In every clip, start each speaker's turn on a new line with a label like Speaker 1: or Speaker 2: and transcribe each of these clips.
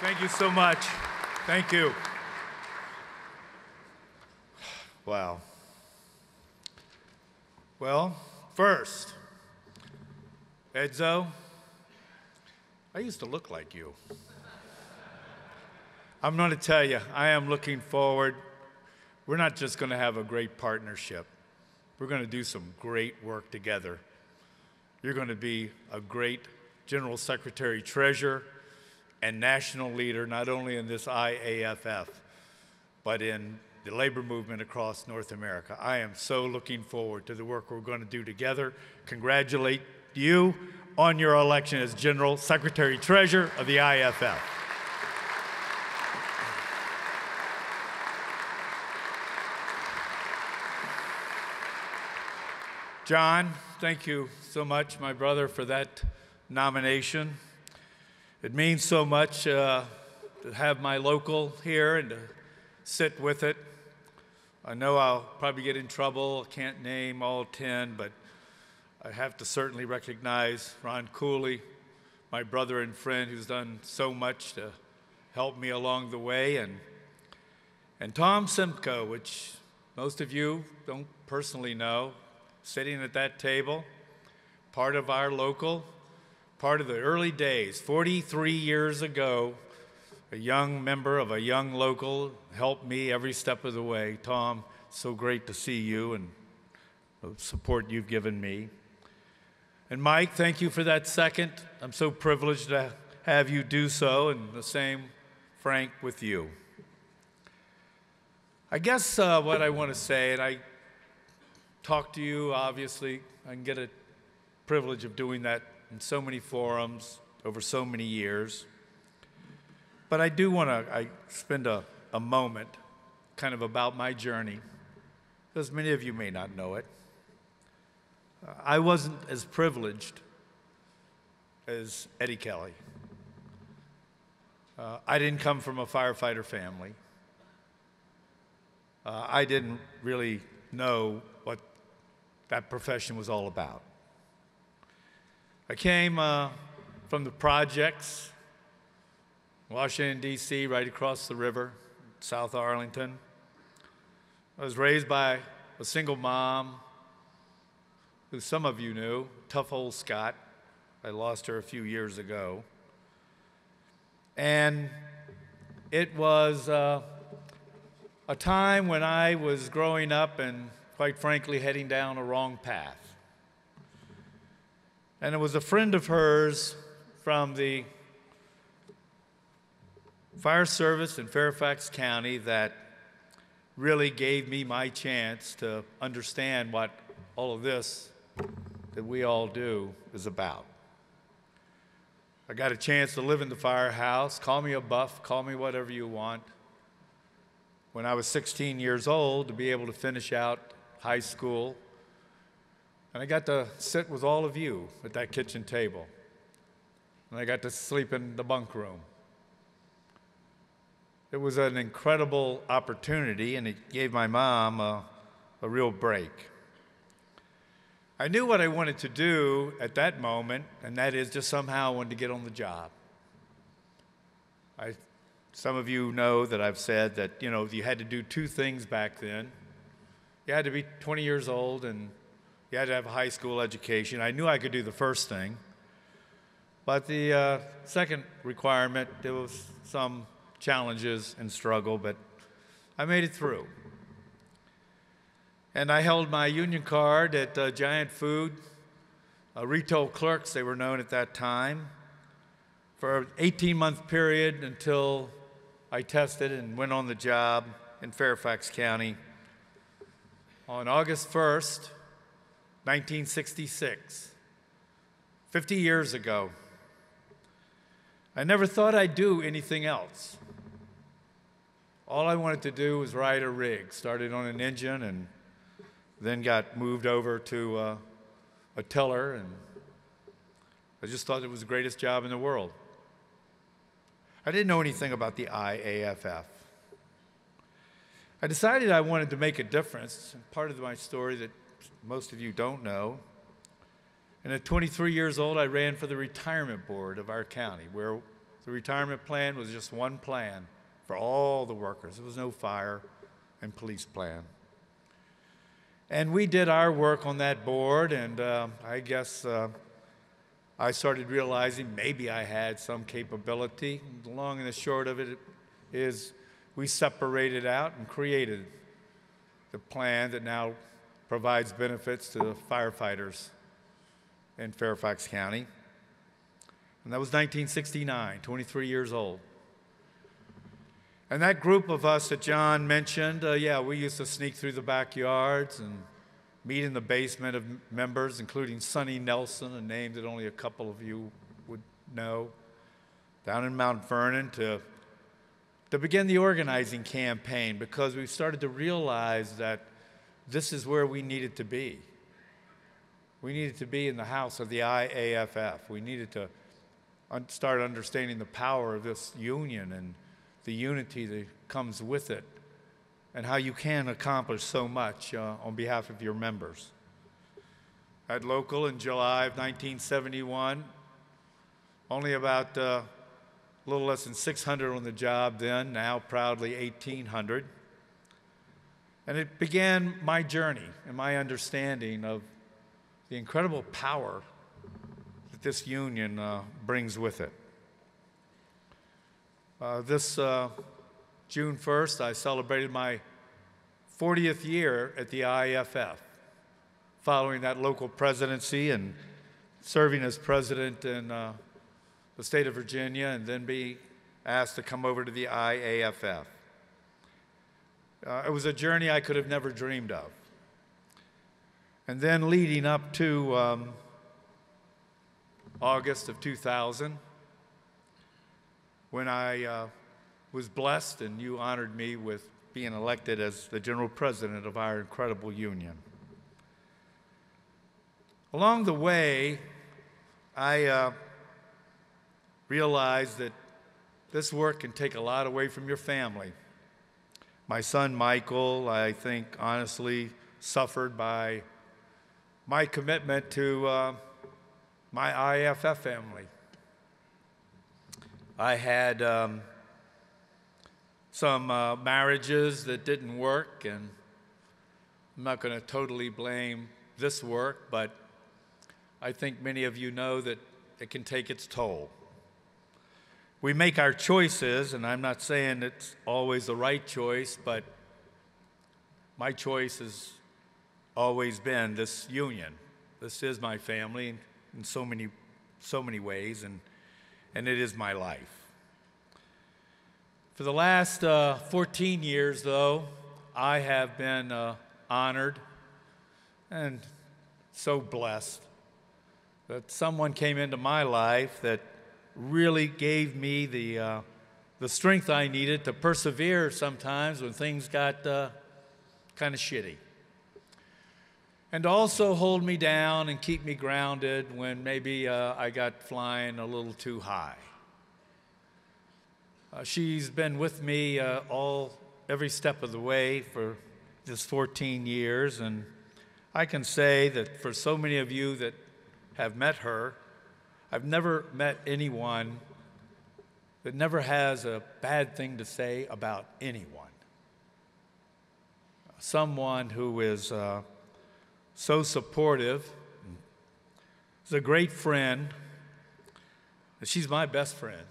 Speaker 1: Thank you so much. Thank you. Wow. Well, first, Edzo, I used to look like you. I'm going to tell you, I am looking forward. We're not just going to have a great partnership, we're going to do some great work together. You're going to be a great General Secretary Treasurer and national leader, not only in this IAFF, but in the labor movement across North America. I am so looking forward to the work we're going to do together. Congratulate you on your election as General Secretary Treasurer of the IAFF. John, thank you so much, my brother, for that nomination. It means so much uh, to have my local here and to sit with it. I know I'll probably get in trouble. I can't name all 10, but I have to certainly recognize Ron Cooley, my brother and friend who's done so much to help me along the way, and, and Tom Simcoe, which most of you don't personally know, sitting at that table, part of our local, part of the early days, 43 years ago, a young member of a young local helped me every step of the way. Tom, so great to see you and the support you've given me. And Mike, thank you for that second. I'm so privileged to have you do so, and the same, Frank, with you. I guess uh, what I want to say, and I talk to you, obviously, I can get a privilege of doing that in so many forums over so many years. But I do want to spend a, a moment kind of about my journey, because many of you may not know it. Uh, I wasn't as privileged as Eddie Kelly. Uh, I didn't come from a firefighter family. Uh, I didn't really know what that profession was all about. I came uh, from the projects Washington, D.C., right across the river, South Arlington. I was raised by a single mom who some of you knew, tough old Scot. I lost her a few years ago. And it was uh, a time when I was growing up and, quite frankly, heading down a wrong path. And it was a friend of hers from the fire service in Fairfax County that really gave me my chance to understand what all of this that we all do is about. I got a chance to live in the firehouse. Call me a buff, call me whatever you want. When I was 16 years old, to be able to finish out high school. And I got to sit with all of you at that kitchen table. And I got to sleep in the bunk room. It was an incredible opportunity, and it gave my mom a, a real break. I knew what I wanted to do at that moment, and that is just somehow I wanted to get on the job. I, some of you know that I've said that you know you had to do two things back then. You had to be 20 years old, and you had to have a high school education. I knew I could do the first thing, but the uh, second requirement there was some challenges and struggle, but I made it through. And I held my union card at uh, Giant Food, uh, retail clerks, they were known at that time, for an 18 month period until I tested and went on the job in Fairfax County on August 1st, 1966, 50 years ago. I never thought I'd do anything else. All I wanted to do was ride a rig. Started on an engine and then got moved over to uh, a tiller, and I just thought it was the greatest job in the world. I didn't know anything about the IAFF. I decided I wanted to make a difference. Part of my story that most of you don't know. And at 23 years old, I ran for the retirement board of our county, where The retirement plan was just one plan for all the workers. There was no fire and police plan. And we did our work on that board, and uh, I guess uh, I started realizing maybe I had some capability. The long and the short of it is we separated out and created the plan that now provides benefits to firefighters in Fairfax County. And that was 1969, 23 years old. And that group of us that John mentioned, uh, yeah, we used to sneak through the backyards and meet in the basement of members, including Sonny Nelson, a name that only a couple of you would know, down in Mount Vernon to, to begin the organizing campaign because we started to realize that this is where we needed to be. We needed to be in the house of the IAFF. We needed to un- start understanding the power of this union and the unity that comes with it, and how you can accomplish so much uh, on behalf of your members. At local in July of 1971, only about uh, a little less than 600 on the job then, now proudly 1,800. And it began my journey and my understanding of the incredible power that this union uh, brings with it. Uh, this uh, June 1st, I celebrated my 40th year at the IAFF, following that local presidency and serving as president in uh, the state of Virginia, and then being asked to come over to the IAFF. Uh, it was a journey I could have never dreamed of. And then leading up to um, August of 2000, when I uh, was blessed and you honored me with being elected as the general president of our incredible union. Along the way, I uh, realized that this work can take a lot away from your family. My son Michael, I think, honestly suffered by my commitment to uh, my IAFF family. I had um, some uh, marriages that didn't work, and I'm not going to totally blame this work, but I think many of you know that it can take its toll. We make our choices, and I'm not saying it's always the right choice, but my choice has always been this union. This is my family in so many, so many ways, and and it is my life. For the last uh, 14 years, though, I have been uh, honored and so blessed that someone came into my life that really gave me the, uh, the strength I needed to persevere sometimes when things got uh, kind of shitty. And also hold me down and keep me grounded when maybe uh, I got flying a little too high. Uh, she's been with me uh, all every step of the way for this 14 years, and I can say that for so many of you that have met her, I've never met anyone that never has a bad thing to say about anyone. Someone who is uh, so supportive, is a great friend. She's my best friend,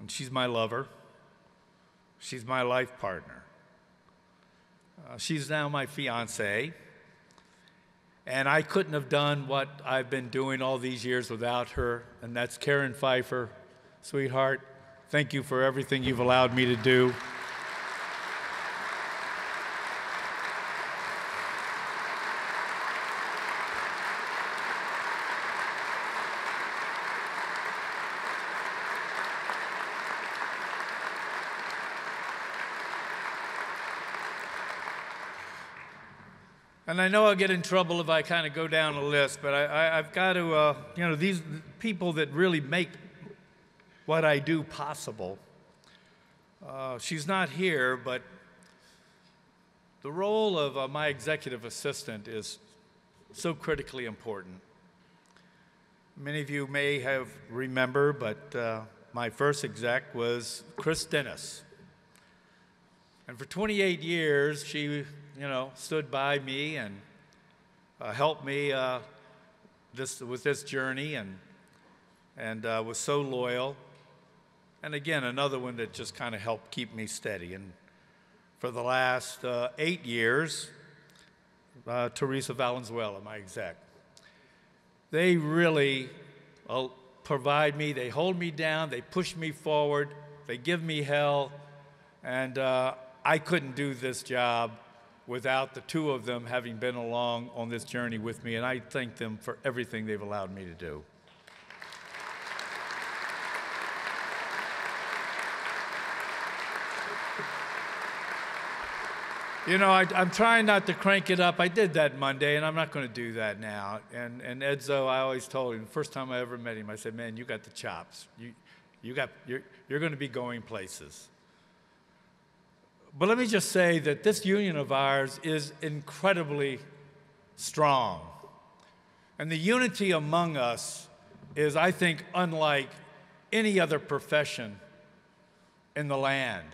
Speaker 1: and she's my lover. She's my life partner. Uh, she's now my fiance. And I couldn't have done what I've been doing all these years without her, and that's Karen Pfeiffer. Sweetheart, thank you for everything you've allowed me to do. And I know I'll get in trouble if I kind of go down a list, but I, have got to, uh, you know, these people that really make what I do possible. Uh, she's not here, but the role of uh, my executive assistant is so critically important. Many of you may have remember, but uh, my first exec was Chris Dennis. And for 28 years, she, you know, stood by me and uh, helped me uh, this, with this journey and, and uh, was so loyal. And again, another one that just kind of helped keep me steady. And for the last uh, eight years, uh, Teresa Valenzuela, my exec. They really uh, provide me, they hold me down, they push me forward, they give me hell, and uh, I couldn't do this job without the two of them having been along on this journey with me, and I thank them for everything they've allowed me to do. You know, I, am trying not to crank it up. I did that Monday, and I'm not going to do that now. And, and Edzo, I always told him, the first time I ever met him, I said, man, you got the chops. You, you got, you're, you're going to be going places. But let me just say that this union of ours is incredibly strong. And the unity among us is, I think, unlike any other profession in the land.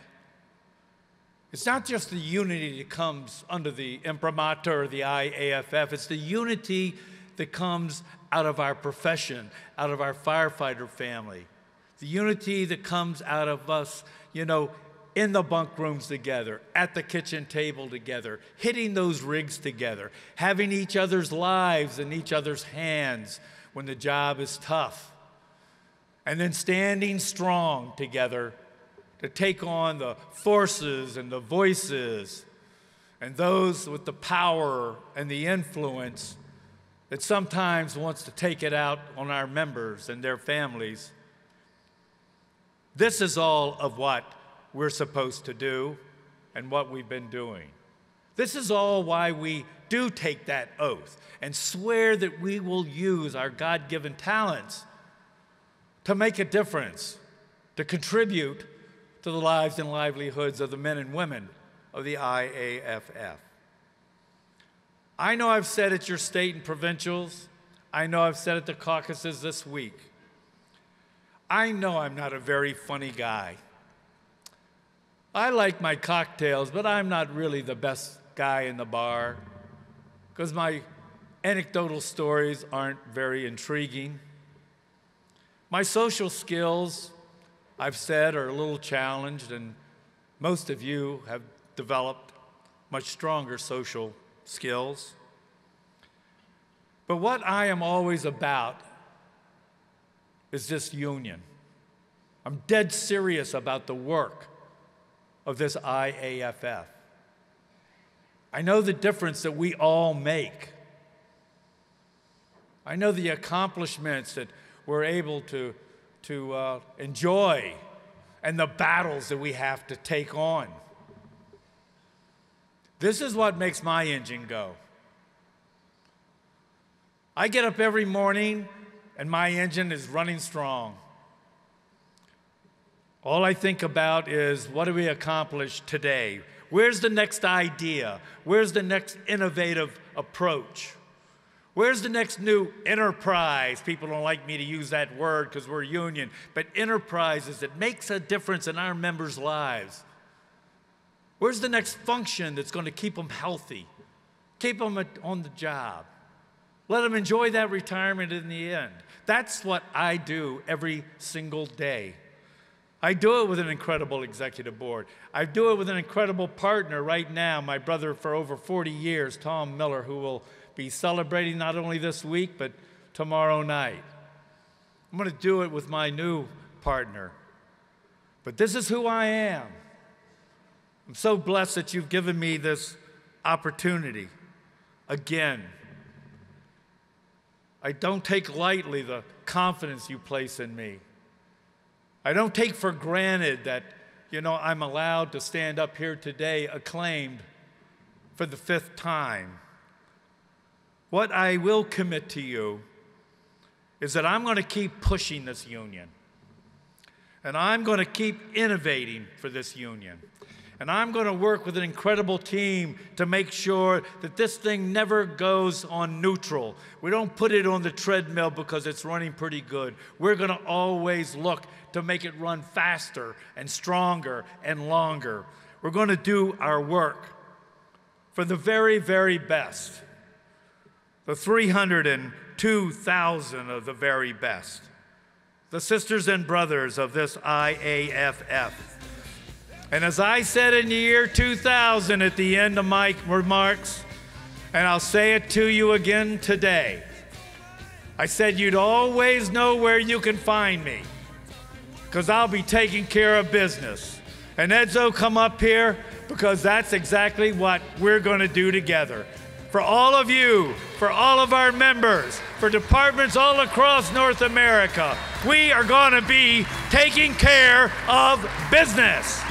Speaker 1: It's not just the unity that comes under the imprimatur or the IAFF, it's the unity that comes out of our profession, out of our firefighter family. The unity that comes out of us, you know, in the bunk rooms together, at the kitchen table together, hitting those rigs together, having each other's lives in each other's hands when the job is tough, and then standing strong together to take on the forces and the voices and those with the power and the influence that sometimes wants to take it out on our members and their families. This is all of what we're supposed to do and what we've been doing. This is all why we do take that oath and swear that we will use our God given talents to make a difference, to contribute to the lives and livelihoods of the men and women of the IAFF. I know I've said at your state and provincials, I know I've said at the caucuses this week. I know I'm not a very funny guy. I like my cocktails, but I'm not really the best guy in the bar because my anecdotal stories aren't very intriguing. My social skills I've said are a little challenged, and most of you have developed much stronger social skills. But what I am always about is this union. I'm dead serious about the work of this IAFF. I know the difference that we all make. I know the accomplishments that we're able to to uh, enjoy and the battles that we have to take on. This is what makes my engine go. I get up every morning and my engine is running strong. All I think about is what do we accomplish today? Where's the next idea? Where's the next innovative approach? Where's the next new enterprise? People don't like me to use that word because we're union, but enterprises that makes a difference in our members' lives. Where's the next function that's going to keep them healthy, keep them on the job, let them enjoy that retirement in the end? That's what I do every single day. I do it with an incredible executive board. I do it with an incredible partner right now, my brother for over 40 years, Tom Miller, who will be celebrating not only this week, but tomorrow night. I'm going to do it with my new partner. But this is who I am. I'm so blessed that you've given me this opportunity again. I don't take lightly the confidence you place in me. I don't take for granted that, you know, I'm allowed to stand up here today acclaimed for the fifth time. What I will commit to you is that I'm going to keep pushing this union. And I'm going to keep innovating for this union. And I'm going to work with an incredible team to make sure that this thing never goes on neutral. We don't put it on the treadmill because it's running pretty good. We're going to always look to make it run faster and stronger and longer. We're going to do our work for the very, very best. The 302,000 of the very best. The sisters and brothers of this IAFF and as I said in the year 2000 at the end of my remarks, and I'll say it to you again today, I said you'd always know where you can find me because I'll be taking care of business. And Edzo, come up here because that's exactly what we're going to do together. For all of you, for all of our members, for departments all across North America, we are going to be taking care of business.